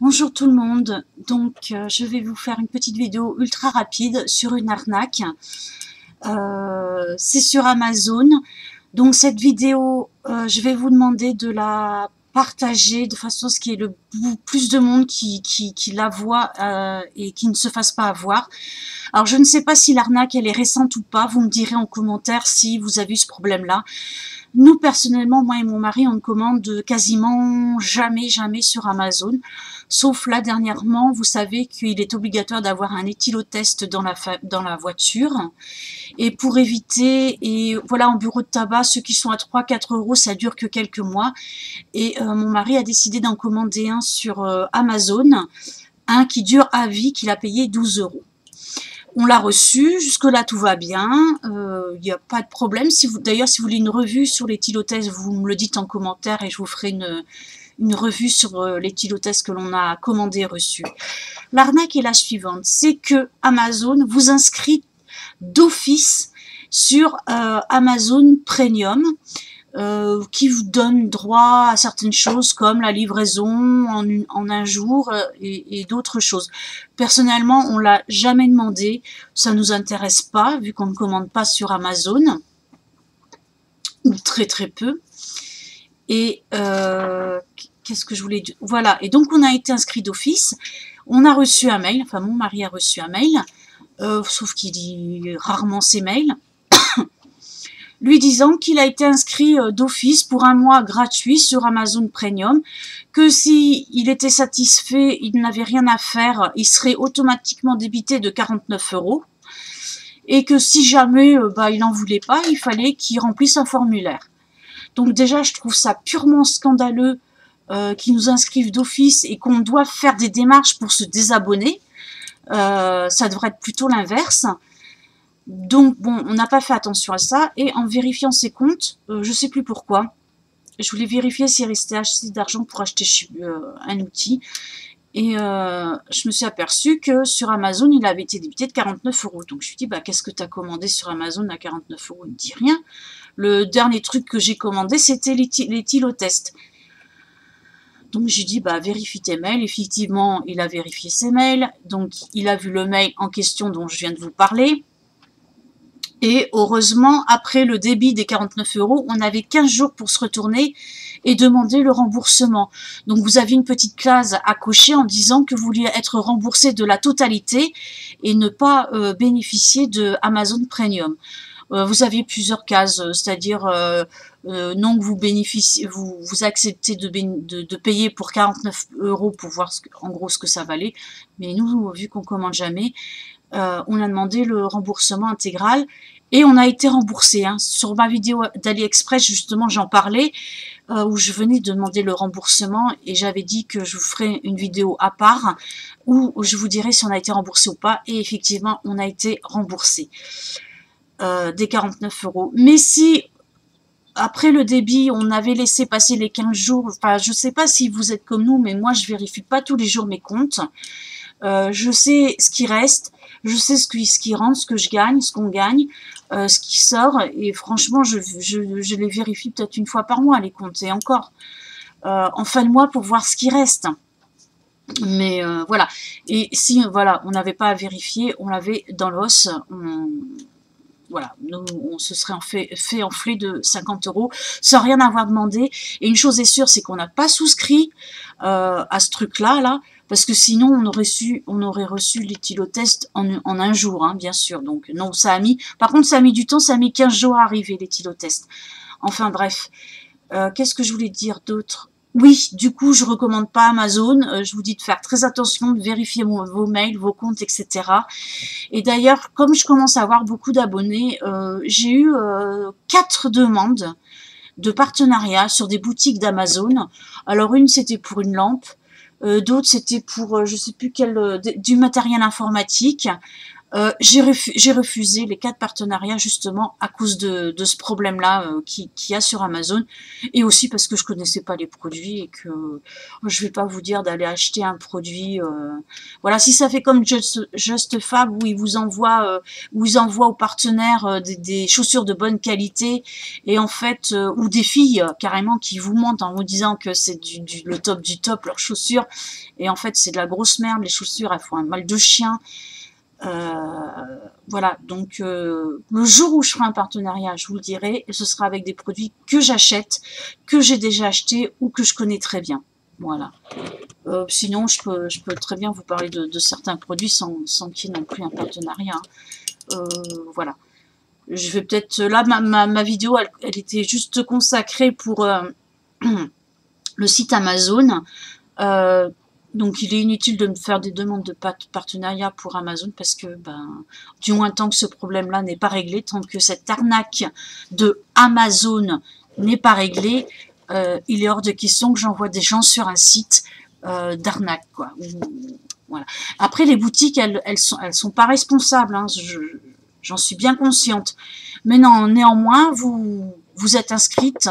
Bonjour tout le monde, donc euh, je vais vous faire une petite vidéo ultra rapide sur une arnaque. Euh, c'est sur Amazon. Donc cette vidéo, euh, je vais vous demander de la partager de façon à ce qu'il y ait le plus de monde qui, qui, qui la voit et qui ne se fasse pas avoir. Alors je ne sais pas si l'arnaque elle est récente ou pas, vous me direz en commentaire si vous avez eu ce problème-là. Nous, personnellement, moi et mon mari, on ne commande quasiment jamais, jamais sur Amazon. Sauf là, dernièrement, vous savez qu'il est obligatoire d'avoir un éthylotest dans la, dans la voiture. Et pour éviter, et voilà, en bureau de tabac, ceux qui sont à 3-4 euros, ça dure que quelques mois. Et euh, mon mari a décidé d'en commander un sur euh, Amazon, un qui dure à vie, qu'il a payé 12 euros. On l'a reçu, jusque-là tout va bien, il euh, n'y a pas de problème. D'ailleurs, si vous voulez une revue sur les tylothèses, vous me le dites en commentaire et je vous ferai une, revue sur euh, les tylothèses que l'on a commandées et reçues. L'arnaque est la suivante, c'est que Amazon vous inscrit d'office sur euh, Amazon Premium. Euh, qui vous donne droit à certaines choses comme la livraison en, un jour euh, et, d'autres choses. Personnellement, on l'a jamais demandé, ça nous intéresse pas vu qu'on ne commande pas sur Amazon ou très très peu. Et euh, qu'est-ce que je voulais dire? Voilà. Et donc on a été inscrit d'office. On a reçu un mail. Enfin, mon mari a reçu un mail, sauf qu'il dit rarement ses mails lui disant qu'il a été inscrit euh, d'office pour un mois gratuit sur Amazon Premium, que si il était satisfait, il n'avait rien à faire, il serait automatiquement débité de 49 euros, et que si jamais euh, bah, il n'en voulait pas, il fallait qu'il remplisse un formulaire. Donc déjà, je trouve ça purement scandaleux euh, qu'ils nous inscrivent d'office et qu'on doit faire des démarches pour se désabonner. ça devrait être plutôt l'inverse. Donc, bon, on n'a pas fait attention à ça. Et en vérifiant ses comptes, euh, je sais plus pourquoi, je voulais vérifier s'il restait assez d'argent pour acheter euh, un outil. Et euh, je me suis aperçu que sur Amazon, il avait été débité de 49 euros. Donc je me suis dit, bah, qu'est-ce que tu as commandé sur Amazon à 49 euros? Il ne dit rien. Le dernier truc que j'ai commandé, c'était les, les test Donc j'ai dit, bah, vérifie tes mails. Effectivement, il a vérifié ses mails. Donc il a vu le mail en question dont je viens de vous parler. Et heureusement, après le débit des 49 euros, on avait 15 jours pour se retourner et demander le remboursement. Donc vous avez une petite case à cocher en disant que vous vouliez être remboursé de la totalité et ne pas euh, bénéficier de Amazon Premium. Euh, vous avez plusieurs cases, c'est-à-dire euh, non que vous bénéficiez, vous, vous acceptez de, payer pour 49 euros pour voir ce en gros ce que ça valait. Mais nous, vu qu'on commande jamais, euh, on a demandé le remboursement intégral et on a été remboursé. Hein. Sur ma vidéo d'AliExpress, justement, j'en parlais, euh, où je venais de demander le remboursement et j'avais dit que je vous ferai une vidéo à part où je vous dirai si on a été remboursé ou pas. Et effectivement, on a été remboursé euh, des 49 euros. Mais si après le débit, on avait laissé passer les 15 jours, enfin, je sais pas si vous êtes comme nous, mais moi, je vérifie pas tous les jours mes comptes. Je sais ce qui reste je sais ce qui, ce qui rentre, ce que je gagne, ce qu'on gagne, euh, ce qui sort, et franchement, je, je, je les vérifie peut-être une fois par mois, les comptes, et encore, euh, en fin de mois pour voir ce qui reste. Mais euh, voilà, et si voilà, on n'avait pas à vérifier, on l'avait dans l'os, voilà, nous, on se serait fait, fait enfler de 50 euros sans rien avoir demandé. Et une chose est sûre, c'est qu'on n'a pas souscrit euh, à ce truc-là, là, parce que sinon on aurait su, on aurait reçu l'éthylotest en, en un jour, hein, bien sûr. Donc non, ça a mis. Par contre, ça a mis du temps, ça a mis 15 jours à arriver l'éthylotest. Enfin bref, euh, qu'est-ce que je voulais dire d'autre? Oui, du coup, je recommande pas Amazon. Euh, je vous dis de faire très attention, de vérifier vos mails, vos comptes, etc. Et d'ailleurs, comme je commence à avoir beaucoup d'abonnés, euh, j'ai eu quatre demandes de partenariat sur des boutiques d'Amazon. Alors une, c'était pour une lampe. Euh, d'autres, c'était pour, euh, je sais plus quel, euh, du matériel informatique. Euh, j'ai refusé les quatre partenariats justement à cause de, ce problème-là euh, qui, qui a sur Amazon et aussi parce que je connaissais pas les produits et que je vais pas vous dire d'aller acheter un produit. Euh, voilà, si ça fait comme Just, Fab où ils vous envoient, où ils envoient aux partenaires des, chaussures de bonne qualité et en fait ou des filles carrément qui vous mentent en vous disant que c'est du, du, le top du top leurs chaussures et en fait c'est de la grosse merde les chaussures elles font un mal de chien. Euh, voilà, donc euh, le jour où je ferai un partenariat, je vous le dirai, et ce sera avec des produits que j'achète, que j'ai déjà acheté ou que je connais très bien. Voilà. Euh, sinon, je peux, je peux très bien vous parler de, certains produits sans, sans qu'il y ait non plus un partenariat. Hein. voilà. Je vais peut-être... Là, ma, ma, vidéo, elle, elle, était juste consacrée pour le site Amazon. Donc il est inutile de me faire des demandes de partenariat pour Amazon parce que ben du moins tant que ce problème-là n'est pas réglé, tant que cette arnaque de Amazon n'est pas réglée, euh, il est hors de question que j'envoie des gens sur un site euh, d'arnaque. Voilà. Après les boutiques elles elles sont elles pas responsables, hein, j'en suis bien consciente. Mais non, néanmoins vous vous êtes inscrite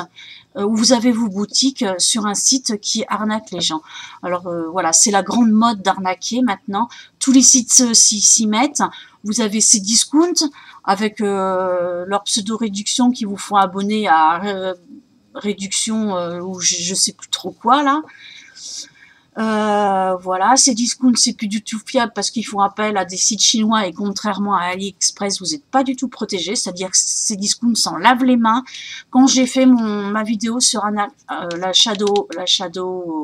où vous avez vos boutiques euh, sur un site qui arnaque les gens. Alors euh, voilà, c'est la grande mode d'arnaquer maintenant. Tous les sites s'y mettent. Vous avez ces discounts avec leur pseudo-réduction qui vous font abonner à réduction ou je, je sais plus trop quoi là. Euh, voilà, ces discounts, c'est plus du tout fiable parce qu'ils font appel à des sites chinois et contrairement à AliExpress, vous n'êtes pas du tout protégé, c'est-à-dire que ces discounts s'en lavent les mains. Quand j'ai fait mon, ma vidéo sur euh, la Shadow, la Shadow,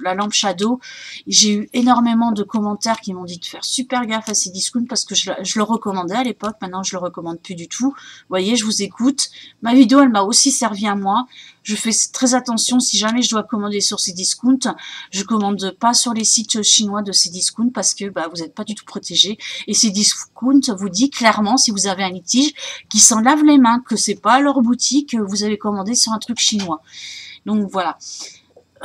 la lampe Shadow, j'ai eu énormément de commentaires qui m'ont dit de faire super gaffe à ces discounts parce que je, je le recommandais à l'époque, maintenant je le recommande plus du tout. Vous voyez, je vous écoute. Ma vidéo, elle m'a aussi servi à moi. Je fais très attention si jamais je dois commander sur ces discounts, je commande pas sur les sites chinois de ces discounts parce que bah, vous n'êtes pas du tout protégé. Et ces discounts vous dit clairement si vous avez un litige qui s'en lave les mains, que c'est pas leur boutique que vous avez commandé sur un truc chinois. Donc voilà.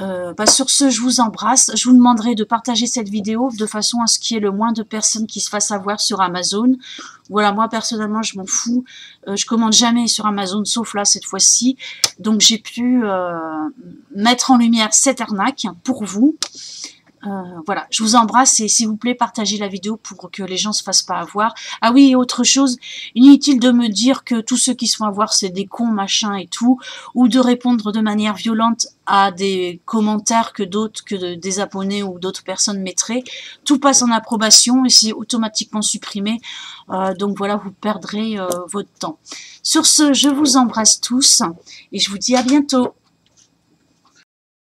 Euh, bah, sur ce, je vous embrasse. Je vous demanderai de partager cette vidéo de façon à ce qu'il y ait le moins de personnes qui se fassent avoir sur Amazon. Voilà, moi personnellement, je m'en fous. Euh, je commande jamais sur Amazon, sauf là, cette fois-ci. Donc j'ai pu euh, mettre en lumière cette arnaque pour vous. Euh, voilà, je vous embrasse et s'il vous plaît, partagez la vidéo pour que les gens se fassent pas avoir. Ah oui, autre chose, inutile de me dire que tous ceux qui se font avoir, c'est des cons, machin et tout, ou de répondre de manière violente à des commentaires que d'autres, que des abonnés ou d'autres personnes mettraient. Tout passe en approbation et c'est automatiquement supprimé. Euh, donc voilà, vous perdrez euh, votre temps. Sur ce, je vous embrasse tous et je vous dis à bientôt.